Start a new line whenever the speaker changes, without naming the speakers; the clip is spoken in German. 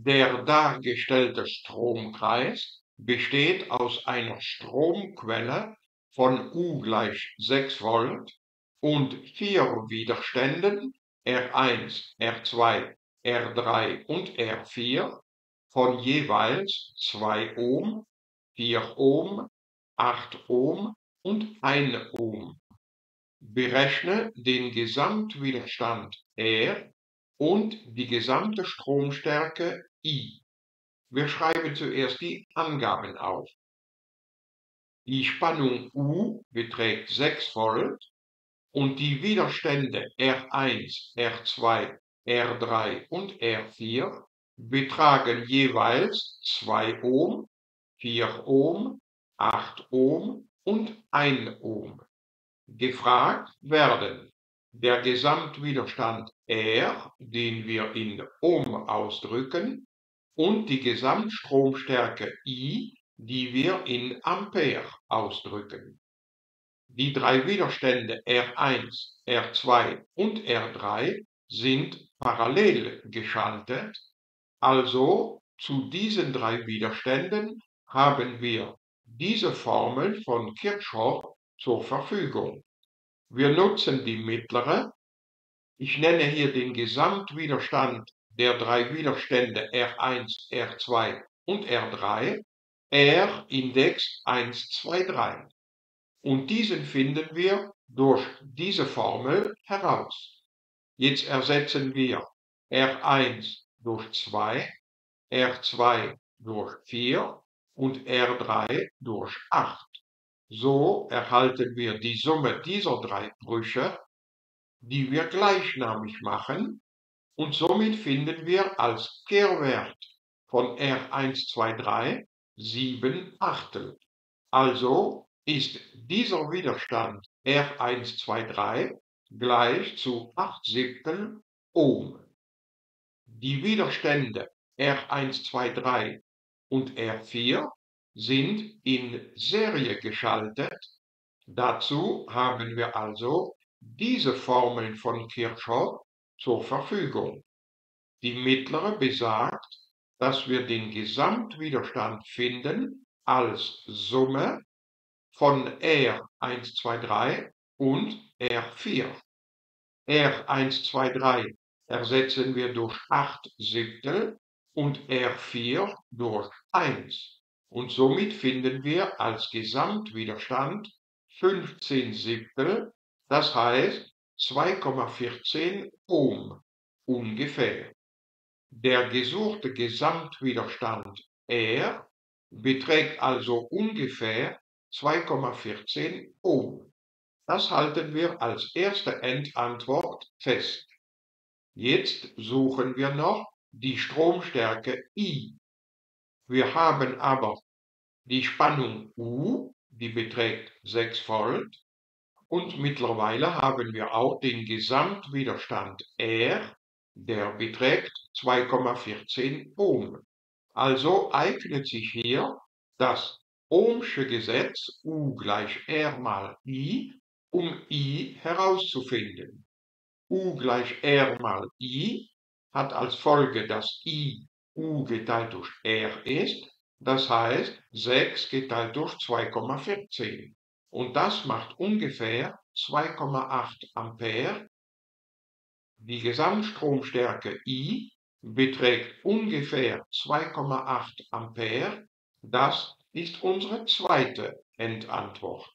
Der dargestellte Stromkreis besteht aus einer Stromquelle von U gleich 6 Volt und vier Widerständen R1, R2, R3 und R4 von jeweils 2 Ohm, 4 Ohm, 8 Ohm und 1 Ohm. Berechne den Gesamtwiderstand R und die gesamte Stromstärke I. Wir schreiben zuerst die Angaben auf. Die Spannung U beträgt 6 Volt und die Widerstände R1, R2, R3 und R4 betragen jeweils 2 Ohm, 4 Ohm, 8 Ohm und 1 Ohm. Gefragt werden der Gesamtwiderstand R, den wir in Ohm ausdrücken, und die Gesamtstromstärke I, die wir in Ampere ausdrücken. Die drei Widerstände R1, R2 und R3 sind parallel geschaltet, also zu diesen drei Widerständen haben wir diese Formel von Kirchhoff zur Verfügung. Wir nutzen die mittlere. Ich nenne hier den Gesamtwiderstand der drei Widerstände R1, R2 und R3, R Index 1, 2, 3. Und diesen finden wir durch diese Formel heraus. Jetzt ersetzen wir R1 durch 2, R2 durch 4 und R3 durch 8. So erhalten wir die Summe dieser drei Brüche, die wir gleichnamig machen, und somit finden wir als Kehrwert von R123 7 Achtel. Also ist dieser Widerstand R123 gleich zu 8 Siebtel Ohm. Die Widerstände R123 und R4 sind in Serie geschaltet. Dazu haben wir also diese Formeln von Kirchhoff zur Verfügung. Die mittlere besagt, dass wir den Gesamtwiderstand finden als Summe von R123 und R4. R123 ersetzen wir durch 8 Siebtel und R4 durch 1 und somit finden wir als Gesamtwiderstand 15 Siebtel, das heißt 2,14 Ohm ungefähr. Der gesuchte Gesamtwiderstand R beträgt also ungefähr 2,14 Ohm. Das halten wir als erste Endantwort fest. Jetzt suchen wir noch die Stromstärke I wir haben aber die Spannung U, die beträgt 6 Volt, und mittlerweile haben wir auch den Gesamtwiderstand R, der beträgt 2,14 Ohm. Also eignet sich hier das Ohmsche Gesetz U gleich R mal I, um I herauszufinden. U gleich R mal I hat als Folge, dass I U geteilt durch R ist. Das heißt, 6 geteilt durch 2,14. Und das macht ungefähr 2,8 Ampere. Die Gesamtstromstärke I beträgt ungefähr 2,8 Ampere. Das ist unsere zweite Endantwort.